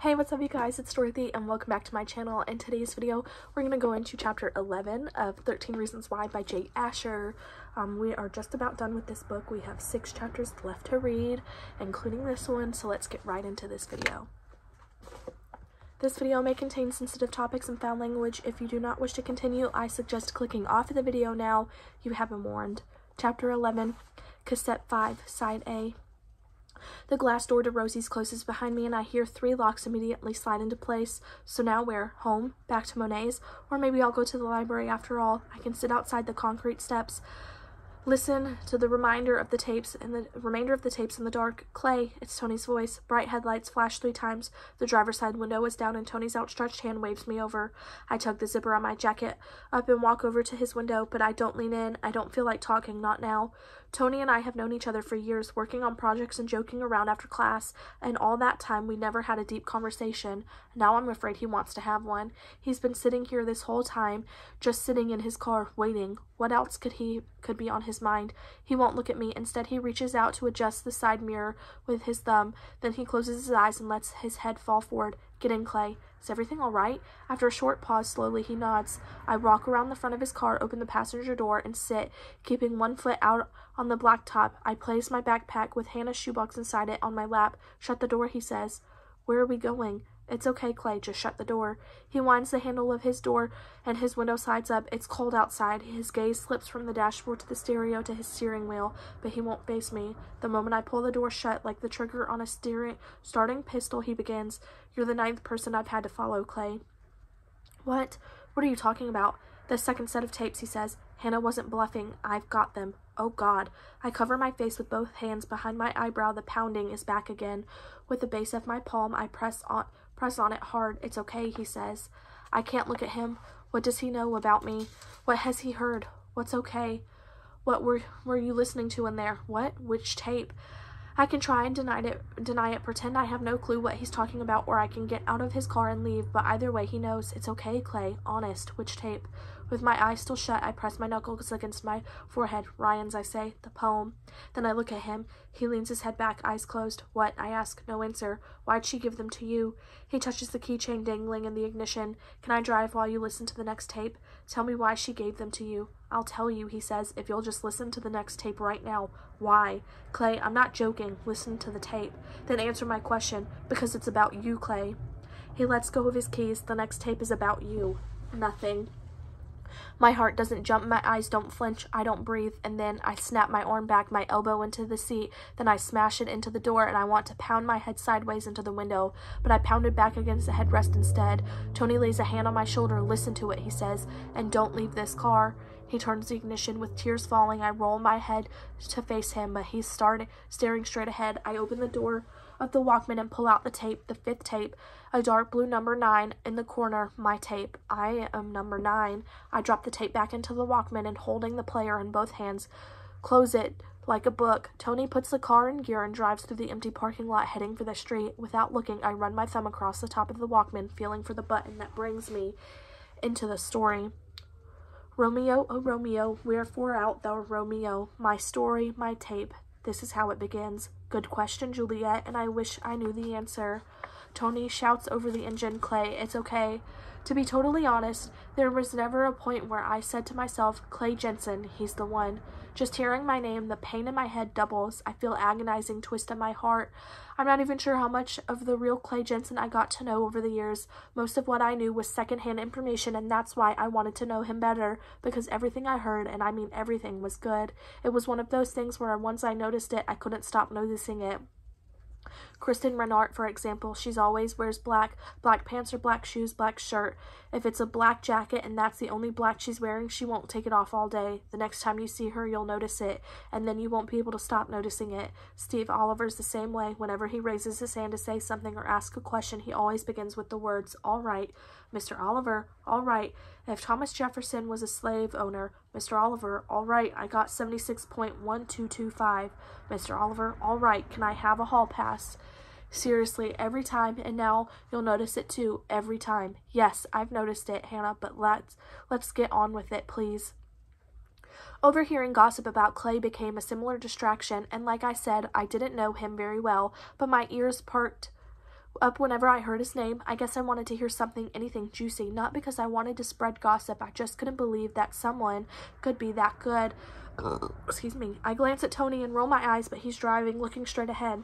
Hey, what's up you guys? It's Dorothy and welcome back to my channel. In today's video, we're going to go into chapter 11 of 13 Reasons Why by Jay Asher. Um, we are just about done with this book. We have six chapters left to read, including this one, so let's get right into this video. This video may contain sensitive topics and foul language. If you do not wish to continue, I suggest clicking off of the video now. You have been warned. Chapter 11, Cassette 5, Side A. The glass door to Rosie's closes behind me, and I hear three locks immediately slide into place. So now where? Home? Back to Monet's? Or maybe I'll go to the library after all. I can sit outside the concrete steps. Listen to the reminder of the tapes and the remainder of the tapes in the dark. Clay, it's Tony's voice. Bright headlights flash three times. The driver's side window is down and Tony's outstretched hand waves me over. I tug the zipper on my jacket up and walk over to his window, but I don't lean in. I don't feel like talking, not now. Tony and I have known each other for years, working on projects and joking around after class, and all that time we never had a deep conversation. Now I'm afraid he wants to have one. He's been sitting here this whole time, just sitting in his car, waiting. What else could he could be on his mind? He won't look at me. Instead, he reaches out to adjust the side mirror with his thumb. Then he closes his eyes and lets his head fall forward. Get in, Clay. Is everything all right? After a short pause, slowly he nods. I walk around the front of his car, open the passenger door, and sit, keeping one foot out on the blacktop. I place my backpack with Hannah's shoebox inside it on my lap. Shut the door, he says. Where are we going? It's okay, Clay. Just shut the door. He winds the handle of his door and his window slides up. It's cold outside. His gaze slips from the dashboard to the stereo to his steering wheel, but he won't face me. The moment I pull the door shut, like the trigger on a steering starting pistol, he begins. You're the ninth person I've had to follow, Clay. What? What are you talking about? The second set of tapes, he says. Hannah wasn't bluffing. I've got them. Oh God. I cover my face with both hands behind my eyebrow. The pounding is back again. With the base of my palm, I press on press on it hard. It's okay, he says. I can't look at him. What does he know about me? What has he heard? What's okay? What were were you listening to in there? What? Which tape? I can try and deny it, deny it, pretend I have no clue what he's talking about, or I can get out of his car and leave, but either way he knows. It's okay, Clay. Honest. Which tape? With my eyes still shut, I press my knuckles against my forehead. Ryan's, I say, the poem. Then I look at him. He leans his head back, eyes closed. What? I ask. No answer. Why'd she give them to you? He touches the keychain dangling in the ignition. Can I drive while you listen to the next tape? Tell me why she gave them to you. I'll tell you, he says, if you'll just listen to the next tape right now. Why? Clay, I'm not joking. Listen to the tape. Then answer my question. Because it's about you, Clay. He lets go of his keys. The next tape is about you. Nothing. My heart doesn't jump, my eyes don't flinch, I don't breathe, and then I snap my arm back, my elbow into the seat, then I smash it into the door, and I want to pound my head sideways into the window, but I pound it back against the headrest instead. Tony lays a hand on my shoulder, listen to it, he says, and don't leave this car. He turns the ignition with tears falling. I roll my head to face him, but he's starting, staring straight ahead. I open the door of the Walkman and pull out the tape, the fifth tape, a dark blue number nine in the corner, my tape. I am number nine. I drop the tape back into the Walkman and holding the player in both hands, close it like a book. Tony puts the car in gear and drives through the empty parking lot heading for the street. Without looking, I run my thumb across the top of the Walkman, feeling for the button that brings me into the story. Romeo, oh Romeo, wherefore out thou Romeo? My story, my tape. This is how it begins. Good question, Juliet, and I wish I knew the answer. Tony shouts over the engine, Clay, it's okay. To be totally honest, there was never a point where I said to myself, Clay Jensen, he's the one. Just hearing my name, the pain in my head doubles. I feel agonizing twist in my heart. I'm not even sure how much of the real Clay Jensen I got to know over the years. Most of what I knew was secondhand information, and that's why I wanted to know him better, because everything I heard, and I mean everything, was good. It was one of those things where once I noticed it, I couldn't stop noticing it. Kristen Renard, for example, she's always wears black, black pants or black shoes, black shirt. If it's a black jacket and that's the only black she's wearing, she won't take it off all day. The next time you see her, you'll notice it, and then you won't be able to stop noticing it. Steve Oliver's the same way. Whenever he raises his hand to say something or ask a question, he always begins with the words, all right. Mr. Oliver, all right. If Thomas Jefferson was a slave owner, Mr. Oliver, all right, I got 76.1225. Mr. Oliver, all right, can I have a hall pass? Seriously, every time, and now you'll notice it too, every time. Yes, I've noticed it, Hannah, but let's let's get on with it, please. Overhearing gossip about Clay became a similar distraction, and like I said, I didn't know him very well, but my ears perked up whenever I heard his name. I guess I wanted to hear something, anything juicy, not because I wanted to spread gossip. I just couldn't believe that someone could be that good. Excuse me. I glance at Tony and roll my eyes, but he's driving, looking straight ahead.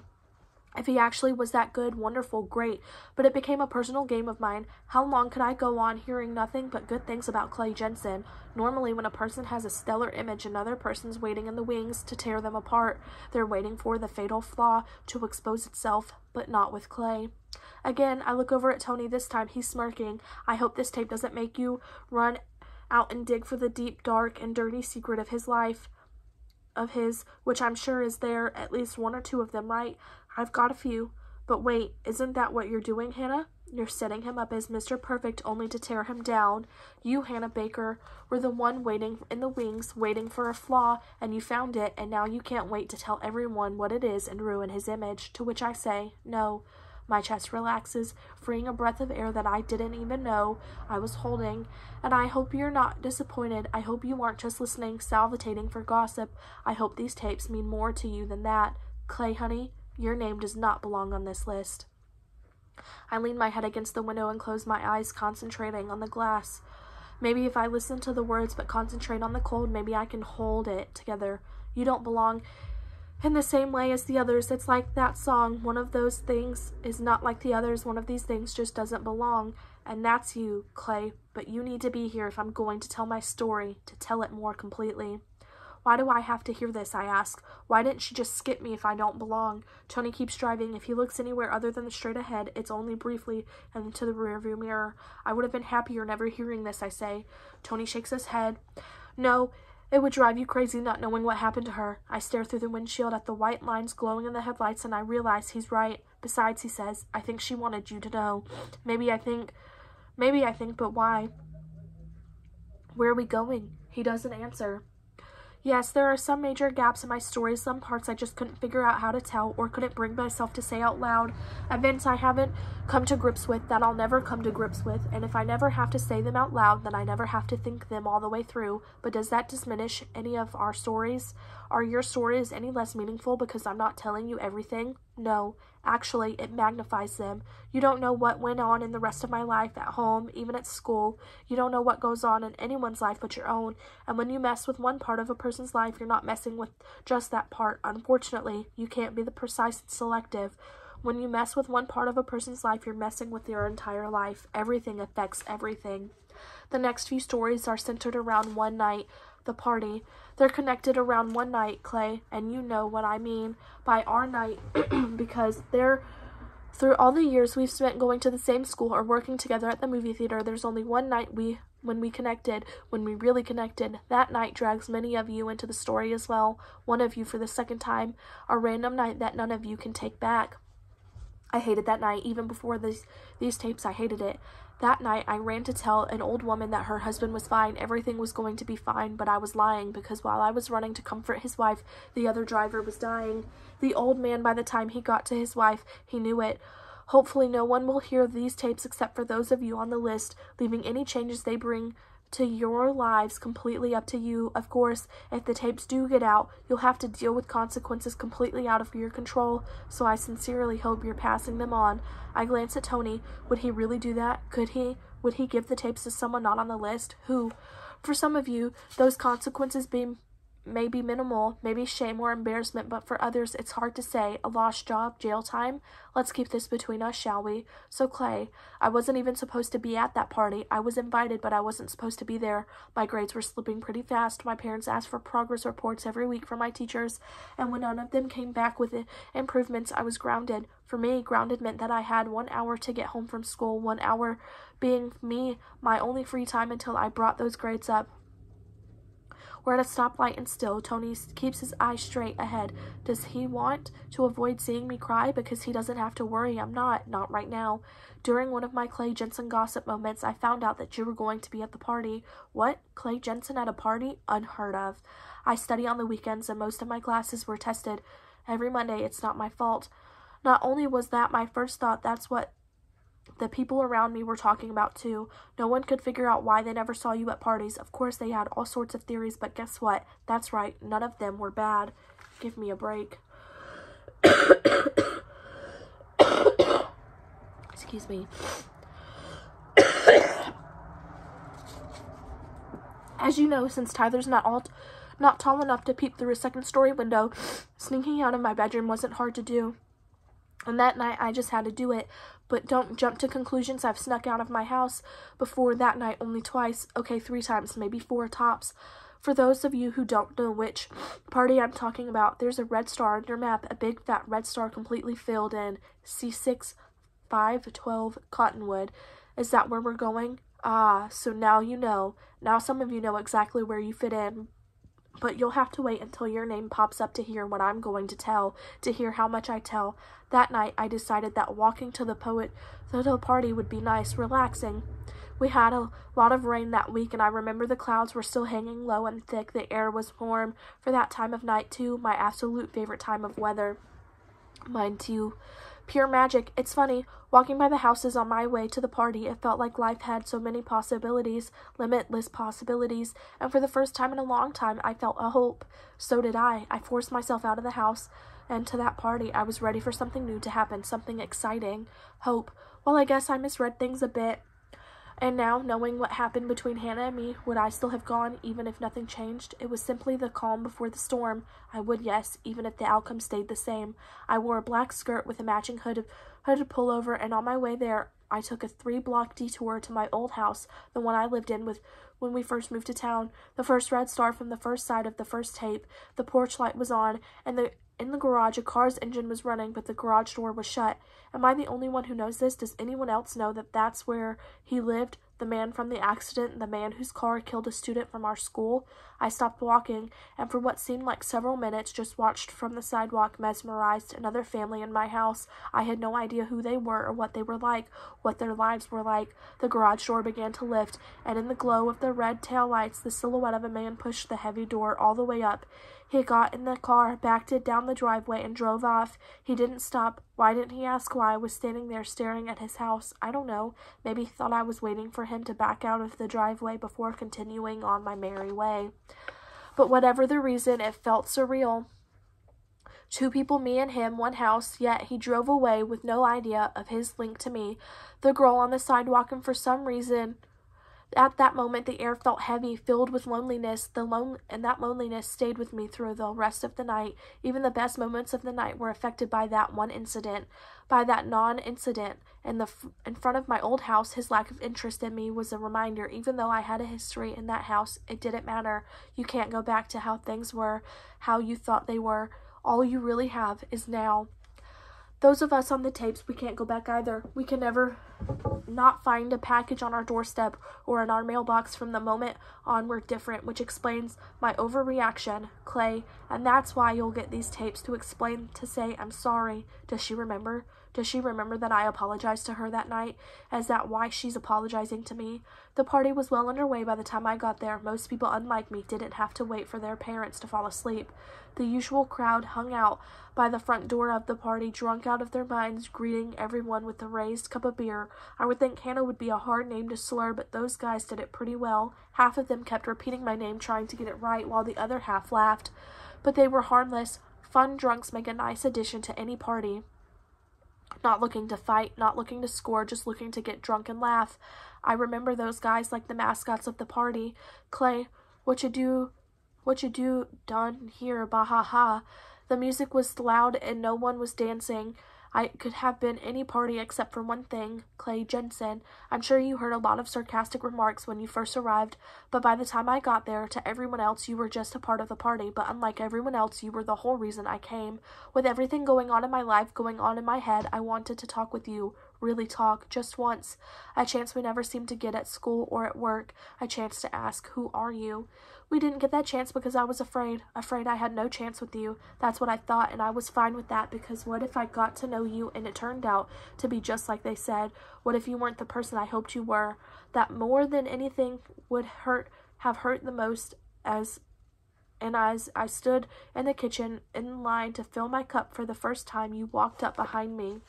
If he actually was that good, wonderful, great. But it became a personal game of mine. How long could I go on hearing nothing but good things about Clay Jensen? Normally, when a person has a stellar image, another person's waiting in the wings to tear them apart. They're waiting for the fatal flaw to expose itself, but not with Clay. Again, I look over at Tony. This time, he's smirking. I hope this tape doesn't make you run out and dig for the deep, dark, and dirty secret of his life of his, which I'm sure is there, at least one or two of them, right? I've got a few. But wait, isn't that what you're doing, Hannah? You're setting him up as Mr. Perfect only to tear him down. You, Hannah Baker, were the one waiting in the wings, waiting for a flaw, and you found it, and now you can't wait to tell everyone what it is and ruin his image. To which I say, no. My chest relaxes, freeing a breath of air that I didn't even know I was holding. And I hope you're not disappointed. I hope you aren't just listening, salivating for gossip. I hope these tapes mean more to you than that. Clay, honey, your name does not belong on this list. I lean my head against the window and close my eyes, concentrating on the glass. Maybe if I listen to the words but concentrate on the cold, maybe I can hold it together. You don't belong in the same way as the others. It's like that song. One of those things is not like the others. One of these things just doesn't belong. And that's you, Clay. But you need to be here if I'm going to tell my story, to tell it more completely. Why do I have to hear this, I ask. Why didn't she just skip me if I don't belong? Tony keeps driving. If he looks anywhere other than the straight ahead, it's only briefly and into the rearview mirror. I would have been happier never hearing this, I say. Tony shakes his head. No, it would drive you crazy not knowing what happened to her. I stare through the windshield at the white lines glowing in the headlights and I realize he's right. Besides, he says, I think she wanted you to know. Maybe I think, maybe I think, but why? Where are we going? He doesn't answer. Yes, there are some major gaps in my story, some parts I just couldn't figure out how to tell or couldn't bring myself to say out loud, events I haven't come to grips with that I'll never come to grips with, and if I never have to say them out loud, then I never have to think them all the way through. But does that diminish any of our stories? Are your stories any less meaningful because I'm not telling you everything? No. Actually, it magnifies them. You don't know what went on in the rest of my life, at home, even at school. You don't know what goes on in anyone's life but your own. And when you mess with one part of a person's life, you're not messing with just that part. Unfortunately, you can't be the precise and selective. When you mess with one part of a person's life, you're messing with their entire life. Everything affects everything. The next few stories are centered around one night, the party. They're connected around one night, Clay, and you know what I mean by our night because they're through all the years we've spent going to the same school or working together at the movie theater, there's only one night we when we connected, when we really connected. That night drags many of you into the story as well. One of you for the second time, a random night that none of you can take back. I hated that night. Even before these, these tapes, I hated it. That night, I ran to tell an old woman that her husband was fine, everything was going to be fine, but I was lying because while I was running to comfort his wife, the other driver was dying. The old man, by the time he got to his wife, he knew it. Hopefully, no one will hear these tapes except for those of you on the list, leaving any changes they bring to your lives completely up to you. Of course, if the tapes do get out, you'll have to deal with consequences completely out of your control, so I sincerely hope you're passing them on. I glance at Tony. Would he really do that? Could he? Would he give the tapes to someone not on the list? Who? For some of you, those consequences being may be minimal, maybe shame or embarrassment, but for others it's hard to say. A lost job, jail time? Let's keep this between us, shall we? So, Clay, I wasn't even supposed to be at that party. I was invited, but I wasn't supposed to be there. My grades were slipping pretty fast. My parents asked for progress reports every week from my teachers, and when none of them came back with improvements, I was grounded. For me, grounded meant that I had one hour to get home from school, one hour being me, my only free time until I brought those grades up. We're at a stoplight and still. Tony keeps his eyes straight ahead. Does he want to avoid seeing me cry? Because he doesn't have to worry. I'm not. Not right now. During one of my Clay Jensen gossip moments, I found out that you were going to be at the party. What? Clay Jensen at a party? Unheard of. I study on the weekends and most of my classes were tested. Every Monday, it's not my fault. Not only was that my first thought, that's what the people around me were talking about too. No one could figure out why they never saw you at parties. Of course, they had all sorts of theories, but guess what? That's right, none of them were bad. Give me a break. Excuse me. As you know, since Tyler's not all not tall enough to peep through a second story window, sneaking out of my bedroom wasn't hard to do. And that night I just had to do it. But don't jump to conclusions. I've snuck out of my house before that night only twice. Okay, three times, maybe four tops. For those of you who don't know which party I'm talking about, there's a red star on your map, a big fat red star completely filled in C6 512 Cottonwood. Is that where we're going? Ah, so now you know. Now some of you know exactly where you fit in. But you'll have to wait until your name pops up to hear what I'm going to tell, to hear how much I tell. That night, I decided that walking to the poet, the party would be nice, relaxing. We had a lot of rain that week, and I remember the clouds were still hanging low and thick. The air was warm for that time of night, too, my absolute favorite time of weather. Mine, too. Pure magic. It's funny, walking by the houses on my way to the party, it felt like life had so many possibilities, limitless possibilities, and for the first time in a long time, I felt a hope. So did I. I forced myself out of the house and to that party. I was ready for something new to happen, something exciting. Hope. Well, I guess I misread things a bit. And now, knowing what happened between Hannah and me, would I still have gone even if nothing changed? It was simply the calm before the storm. I would, yes, even if the outcome stayed the same. I wore a black skirt with a matching hood, hooded pullover, and on my way there, I took a three-block detour to my old house, the one I lived in with when we first moved to town. The first red star from the first side of the first tape. The porch light was on, and the in the garage, a car's engine was running, but the garage door was shut. Am I the only one who knows this? Does anyone else know that that's where he lived? The man from the accident, the man whose car killed a student from our school? I stopped walking, and for what seemed like several minutes, just watched from the sidewalk, mesmerized, another family in my house. I had no idea who they were or what they were like, what their lives were like. The garage door began to lift, and in the glow of the red tail lights, the silhouette of a man pushed the heavy door all the way up. He got in the car, backed it down the driveway, and drove off. He didn't stop. Why didn't he ask why I was standing there staring at his house? I don't know. Maybe he thought I was waiting for him to back out of the driveway before continuing on my merry way. But whatever the reason, it felt surreal. Two people, me and him, one house, yet he drove away with no idea of his link to me. The girl on the sidewalk, and for some reason, at that moment, the air felt heavy, filled with loneliness. The lone and that loneliness stayed with me through the rest of the night. Even the best moments of the night were affected by that one incident, by that non-incident. In the in front of my old house, his lack of interest in me was a reminder. Even though I had a history in that house, it didn't matter. You can't go back to how things were, how you thought they were. All you really have is now. Those of us on the tapes, we can't go back either. We can never not find a package on our doorstep or in our mailbox from the moment on we're different, which explains my overreaction, Clay, and that's why you'll get these tapes to explain, to say, I'm sorry. Does she remember? Does she remember that I apologized to her that night? Is that why she's apologizing to me? The party was well underway by the time I got there. Most people, unlike me, didn't have to wait for their parents to fall asleep. The usual crowd hung out by the front door of the party, drunk out of their minds, greeting everyone with a raised cup of beer. I would think Hannah would be a hard name to slur, but those guys did it pretty well. Half of them kept repeating my name, trying to get it right, while the other half laughed. But they were harmless. Fun drunks make a nice addition to any party not looking to fight, not looking to score, just looking to get drunk and laugh. I remember those guys like the mascots of the party. Clay, what you do, what you do done here, bah ha ha. The music was loud and no one was dancing. I could have been any party except for one thing, Clay Jensen. I'm sure you heard a lot of sarcastic remarks when you first arrived, but by the time I got there, to everyone else you were just a part of the party, but unlike everyone else, you were the whole reason I came. With everything going on in my life, going on in my head, I wanted to talk with you, really talk, just once. A chance we never seemed to get at school or at work, a chance to ask, who are you? We didn't get that chance because I was afraid, afraid I had no chance with you. That's what I thought, and I was fine with that because what if I got to know you and it turned out to be just like they said? What if you weren't the person I hoped you were? That more than anything would hurt, have hurt the most as and as I stood in the kitchen in line to fill my cup for the first time, you walked up behind me.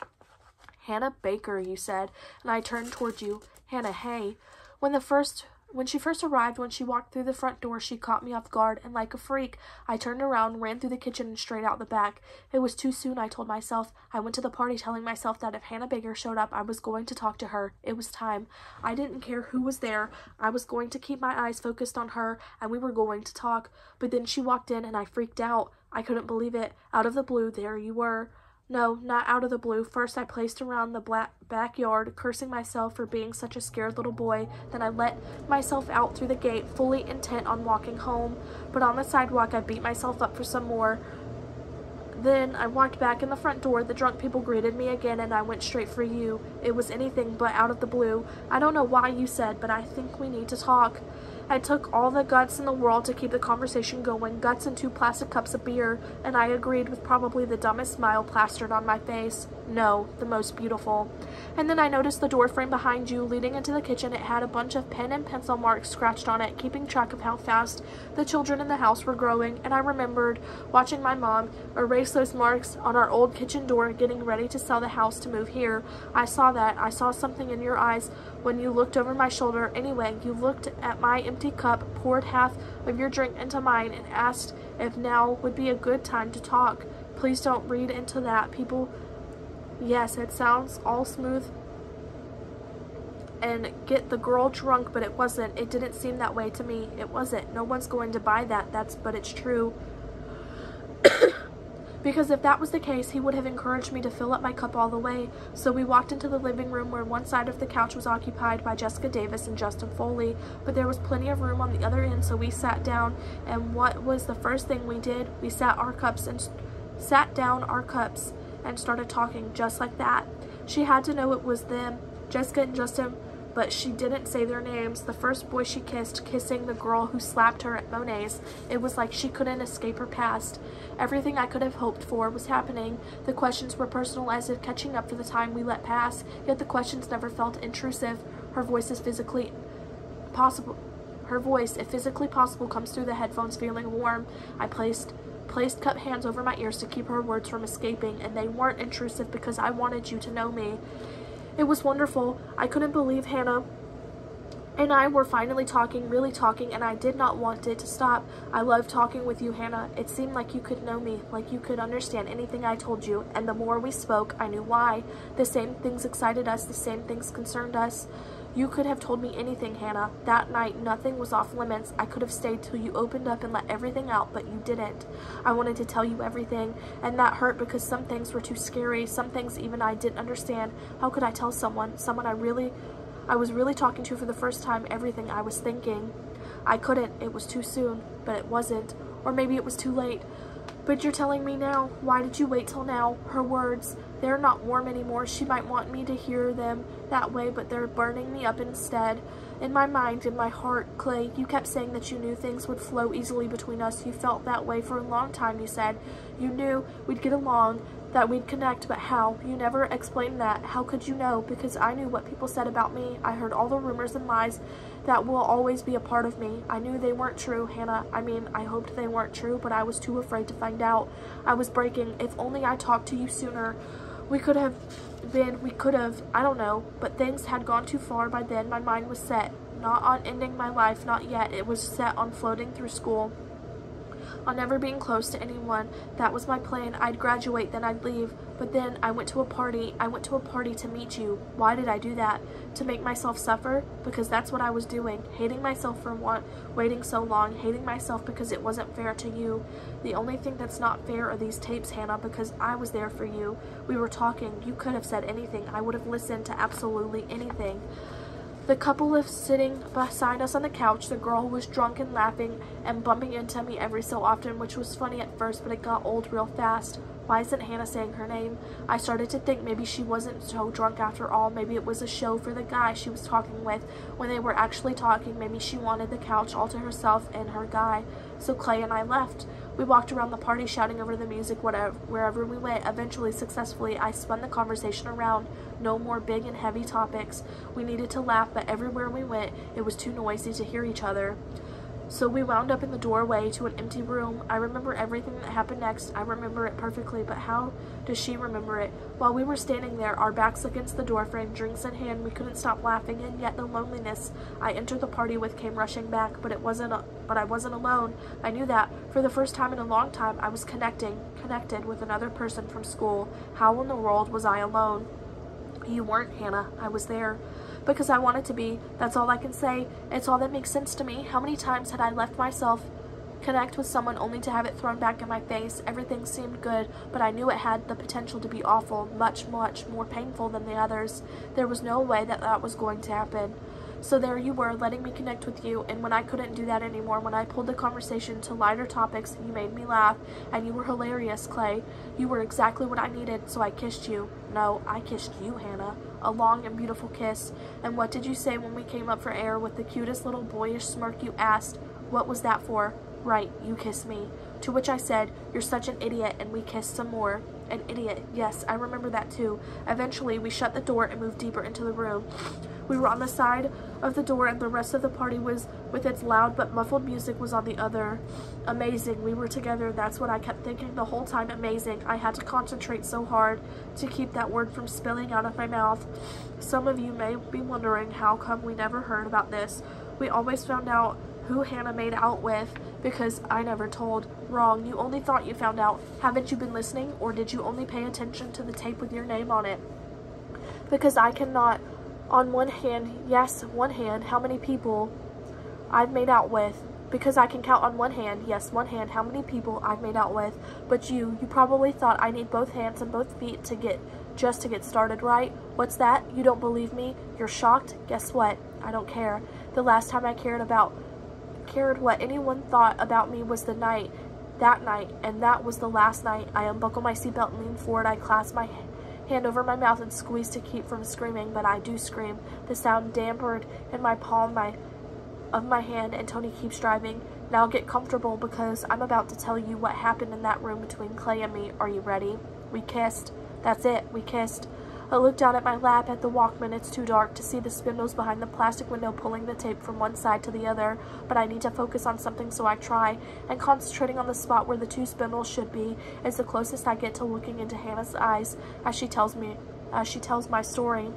Hannah Baker, you said, and I turned toward you. Hannah, Hay. When the first When she first arrived, when she walked through the front door, she caught me off guard, and like a freak, I turned around, ran through the kitchen, and straight out the back. It was too soon, I told myself. I went to the party telling myself that if Hannah Baker showed up, I was going to talk to her. It was time. I didn't care who was there. I was going to keep my eyes focused on her, and we were going to talk. But then she walked in, and I freaked out. I couldn't believe it. Out of the blue, there you were. No, not out of the blue. First, I placed around the black backyard, cursing myself for being such a scared little boy. Then I let myself out through the gate, fully intent on walking home. But on the sidewalk, I beat myself up for some more. Then I walked back in the front door. The drunk people greeted me again, and I went straight for you. It was anything but out of the blue. I don't know why you said, but I think we need to talk. I took all the guts in the world to keep the conversation going, guts and two plastic cups of beer, and I agreed with probably the dumbest smile plastered on my face. No, the most beautiful. And then I noticed the door frame behind you leading into the kitchen. It had a bunch of pen and pencil marks scratched on it, keeping track of how fast the children in the house were growing, and I remembered watching my mom erase those marks on our old kitchen door, getting ready to sell the house to move here. I saw that. I saw something in your eyes when you looked over my shoulder. Anyway, you looked at my empty cup, poured half of your drink into mine, and asked if now would be a good time to talk. Please don't read into that. People, yes, it sounds all smooth and get the girl drunk, but it wasn't. It didn't seem that way to me. It wasn't. No one's going to buy that. That's, but it's true. because if that was the case, he would have encouraged me to fill up my cup all the way. So we walked into the living room where one side of the couch was occupied by Jessica Davis and Justin Foley, but there was plenty of room on the other end, so we sat down, and what was the first thing we did? We sat our cups and sat down our cups and started talking just like that. She had to know it was them, Jessica and Justin but she didn't say their names. The first boy she kissed, kissing the girl who slapped her at Monet's. It was like she couldn't escape her past. Everything I could have hoped for was happening. The questions were personalized and catching up for the time we let pass, yet the questions never felt intrusive. Her voice is physically possible. Her voice, if physically possible, comes through the headphones feeling warm. I placed placed cup hands over my ears to keep her words from escaping, and they weren't intrusive because I wanted you to know me. It was wonderful. I couldn't believe Hannah and I were finally talking, really talking, and I did not want it to stop. I loved talking with you, Hannah. It seemed like you could know me, like you could understand anything I told you, and the more we spoke, I knew why. The same things excited us, the same things concerned us. You could have told me anything, Hannah. That night, nothing was off limits. I could have stayed till you opened up and let everything out, but you didn't. I wanted to tell you everything, and that hurt because some things were too scary, some things even I didn't understand. How could I tell someone, someone I really, I was really talking to for the first time, everything I was thinking? I couldn't. It was too soon, but it wasn't. Or maybe it was too late. But you're telling me now. Why did you wait till now? Her words, they're not warm anymore. She might want me to hear them that way, but they're burning me up instead. In my mind, in my heart, Clay, you kept saying that you knew things would flow easily between us. You felt that way for a long time, you said. You knew we'd get along, that we'd connect, but how? You never explained that. How could you know? Because I knew what people said about me. I heard all the rumors and lies that will always be a part of me. I knew they weren't true, Hannah. I mean, I hoped they weren't true, but I was too afraid to find out. I was breaking. If only I talked to you sooner. We could have been, we could have, I don't know, but things had gone too far by then. My mind was set. Not on ending my life, not yet. It was set on floating through school on never being close to anyone. That was my plan. I'd graduate, then I'd leave. But then I went to a party. I went to a party to meet you. Why did I do that? To make myself suffer? Because that's what I was doing. Hating myself for want, waiting so long. Hating myself because it wasn't fair to you. The only thing that's not fair are these tapes, Hannah, because I was there for you. We were talking. You could have said anything. I would have listened to absolutely anything. The couple was sitting beside us on the couch. The girl was drunk and laughing and bumping into me every so often, which was funny at first, but it got old real fast. Why isn't Hannah saying her name? I started to think maybe she wasn't so drunk after all. Maybe it was a show for the guy she was talking with. When they were actually talking, maybe she wanted the couch all to herself and her guy. So Clay and I left. We walked around the party shouting over the music whatever, wherever we went. Eventually, successfully, I spun the conversation around. No more big and heavy topics. We needed to laugh, but everywhere we went, it was too noisy to hear each other. So we wound up in the doorway to an empty room. I remember everything that happened next. I remember it perfectly, but how does she remember it? While we were standing there, our backs against the doorframe, drinks in hand, we couldn't stop laughing, and yet the loneliness I entered the party with came rushing back. But it wasn't. A, but I wasn't alone. I knew that for the first time in a long time, I was connecting, connected with another person from school. How in the world was I alone? You weren't, Hannah. I was there because I wanted to be. That's all I can say. It's all that makes sense to me. How many times had I left myself connect with someone only to have it thrown back in my face? Everything seemed good, but I knew it had the potential to be awful, much, much more painful than the others. There was no way that that was going to happen. So there you were, letting me connect with you, and when I couldn't do that anymore, when I pulled the conversation to lighter topics, you made me laugh, and you were hilarious, Clay. You were exactly what I needed, so I kissed you. No, I kissed you, Hannah. A long and beautiful kiss. And what did you say when we came up for air with the cutest little boyish smirk you asked? What was that for? Right, you kissed me. To which I said, You're such an idiot, and we kissed some more. An idiot. Yes, I remember that too. Eventually, we shut the door and moved deeper into the room. We were on the side of the door and the rest of the party was with its loud but muffled music was on the other. Amazing. We were together. and That's what I kept thinking the whole time. Amazing. I had to concentrate so hard to keep that word from spilling out of my mouth. Some of you may be wondering how come we never heard about this. We always found out who Hannah made out with because I never told. Wrong. You only thought you found out. Haven't you been listening or did you only pay attention to the tape with your name on it? Because I cannot on one hand, yes, one hand, how many people I've made out with. Because I can count on one hand, yes, one hand, how many people I've made out with. But you, you probably thought I need both hands and both feet to get, just to get started, right? What's that? You don't believe me? You're shocked? Guess what? I don't care. The last time I cared about, cared what anyone thought about me was the night, that night, and that was the last night. I unbuckled my seatbelt and leaned forward. I clasped my hand over my mouth and squeeze to keep from screaming, but I do scream. The sound dampered in my palm my, of my hand, and Tony keeps driving. Now get comfortable because I'm about to tell you what happened in that room between Clay and me. Are you ready? We kissed. That's it. We kissed. I look down at my lap at the Walkman. It's too dark to see the spindles behind the plastic window pulling the tape from one side to the other, but I need to focus on something so I try, and concentrating on the spot where the two spindles should be is the closest I get to looking into Hannah's eyes as she tells me, as she tells my story.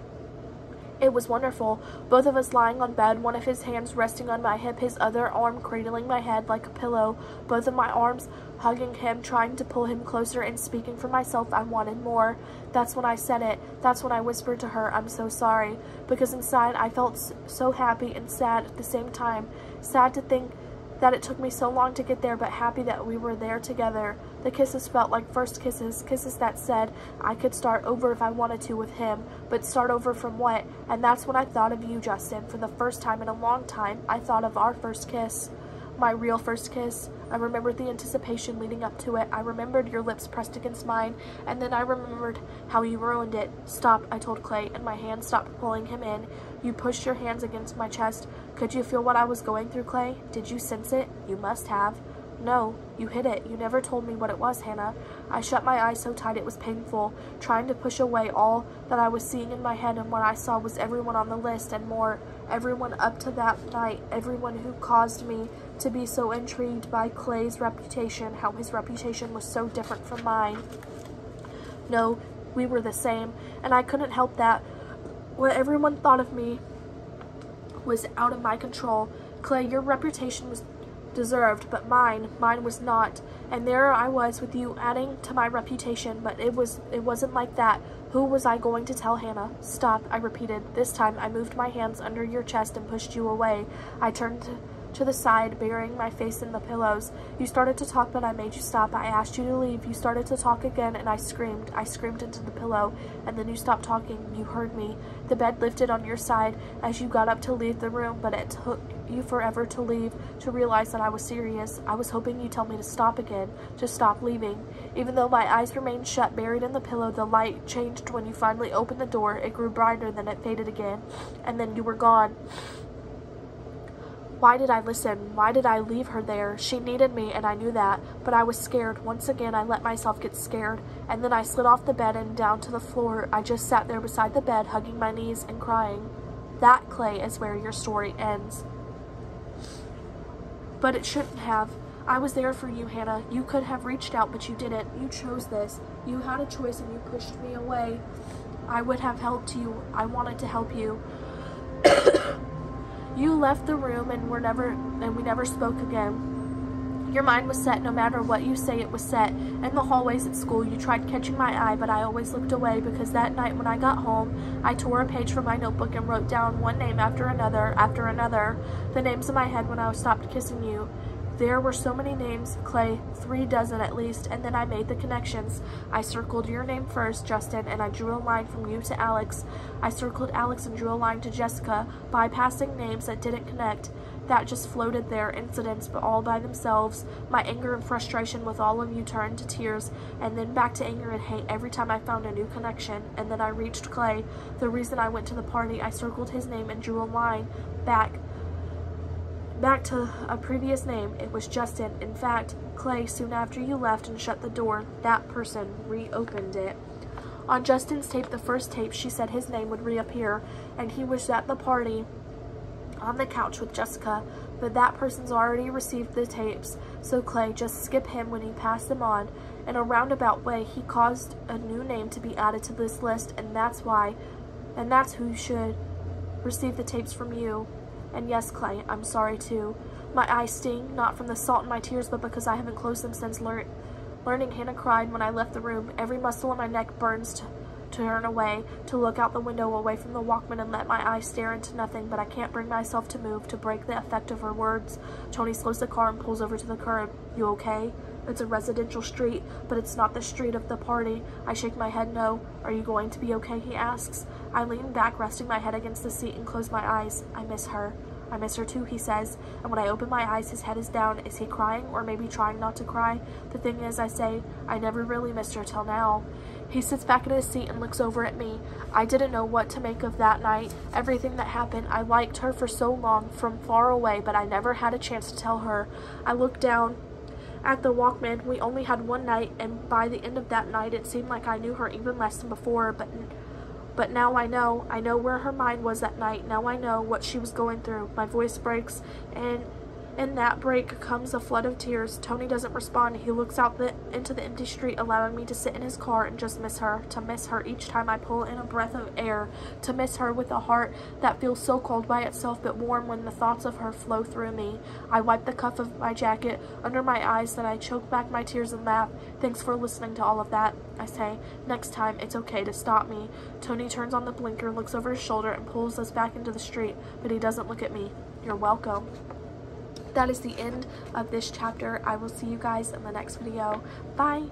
It was wonderful, both of us lying on bed, one of his hands resting on my hip, his other arm cradling my head like a pillow, both of my arms hugging him, trying to pull him closer, and speaking for myself, I wanted more. That's when I said it. That's when I whispered to her, I'm so sorry, because inside I felt so happy and sad at the same time. Sad to think that it took me so long to get there, but happy that we were there together. The kisses felt like first kisses, kisses that said I could start over if I wanted to with him, but start over from what? And that's when I thought of you, Justin. For the first time in a long time, I thought of our first kiss. My real first kiss. I remembered the anticipation leading up to it. I remembered your lips pressed against mine, and then I remembered how you ruined it. Stop, I told Clay, and my hand stopped pulling him in. You pushed your hands against my chest. Could you feel what I was going through, Clay? Did you sense it? You must have. No, you hid it. You never told me what it was, Hannah. I shut my eyes so tight it was painful, trying to push away all that I was seeing in my head, and what I saw was everyone on the list and more. Everyone up to that night, everyone who caused me to be so intrigued by Clay's reputation, how his reputation was so different from mine. No, we were the same, and I couldn't help that. What everyone thought of me was out of my control. Clay, your reputation was deserved, but mine, mine was not. And there I was with you adding to my reputation, but it was it wasn't like that. Who was I going to tell Hannah? Stop, I repeated. This time I moved my hands under your chest and pushed you away. I turned to the side, burying my face in the pillows. You started to talk, but I made you stop. I asked you to leave. You started to talk again, and I screamed. I screamed into the pillow, and then you stopped talking. You heard me. The bed lifted on your side as you got up to leave the room, but it took you forever to leave, to realize that I was serious. I was hoping you'd tell me to stop again, to stop leaving. Even though my eyes remained shut, buried in the pillow, the light changed when you finally opened the door. It grew brighter, then it faded again, and then you were gone. Why did I listen? Why did I leave her there? She needed me, and I knew that, but I was scared. Once again, I let myself get scared, and then I slid off the bed and down to the floor. I just sat there beside the bed, hugging my knees and crying. That, Clay, is where your story ends. But it shouldn't have. I was there for you, Hannah. You could have reached out, but you didn't. You chose this. You had a choice and you pushed me away. I would have helped you. I wanted to help you. you left the room and were never and we never spoke again. Your mind was set no matter what you say it was set. In the hallways at school, you tried catching my eye, but I always looked away because that night when I got home, I tore a page from my notebook and wrote down one name after another, after another, the names in my head when I stopped kissing you. There were so many names, Clay, three dozen at least, and then I made the connections. I circled your name first, Justin, and I drew a line from you to Alex. I circled Alex and drew a line to Jessica, bypassing names that didn't connect. That just floated there, incidents, but all by themselves. My anger and frustration with all of you turned to tears, and then back to anger and hate every time I found a new connection. And then I reached Clay. The reason I went to the party, I circled his name and drew a line back Back to a previous name, it was Justin. In fact, Clay, soon after you left and shut the door, that person reopened it. On Justin's tape, the first tape, she said his name would reappear, and he was at the party on the couch with Jessica, but that person's already received the tapes, so Clay, just skip him when he passed them on. In a roundabout way, he caused a new name to be added to this list, and that's why, and that's who should receive the tapes from you. And yes, Clay, I'm sorry too. My eyes sting, not from the salt in my tears, but because I haven't closed them since lear learning Hannah cried when I left the room. Every muscle in my neck burns to turn away, to look out the window away from the Walkman and let my eyes stare into nothing, but I can't bring myself to move, to break the effect of her words. Tony slows the car and pulls over to the curb. You okay? It's a residential street, but it's not the street of the party. I shake my head no. Are you going to be okay, he asks. I lean back, resting my head against the seat and close my eyes. I miss her. I miss her too, he says, and when I open my eyes, his head is down. Is he crying, or maybe trying not to cry? The thing is, I say, I never really missed her till now. He sits back in his seat and looks over at me. I didn't know what to make of that night. Everything that happened, I liked her for so long, from far away, but I never had a chance to tell her. I look down at the Walkman. We only had one night, and by the end of that night, it seemed like I knew her even less than before, but but now I know. I know where her mind was that night. Now I know what she was going through. My voice breaks, and in that break comes a flood of tears. Tony doesn't respond. He looks out the, into the empty street, allowing me to sit in his car and just miss her. To miss her each time I pull in a breath of air. To miss her with a heart that feels so cold by itself but warm when the thoughts of her flow through me. I wipe the cuff of my jacket under my eyes, then I choke back my tears and laugh. Thanks for listening to all of that, I say. Next time, it's okay to stop me. Tony turns on the blinker, looks over his shoulder, and pulls us back into the street, but he doesn't look at me. You're welcome that is the end of this chapter. I will see you guys in the next video. Bye!